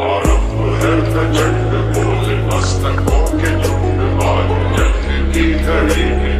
आरंभ है प्रचंड बोले मस्तकों के झुंड आज जंग की घड़ी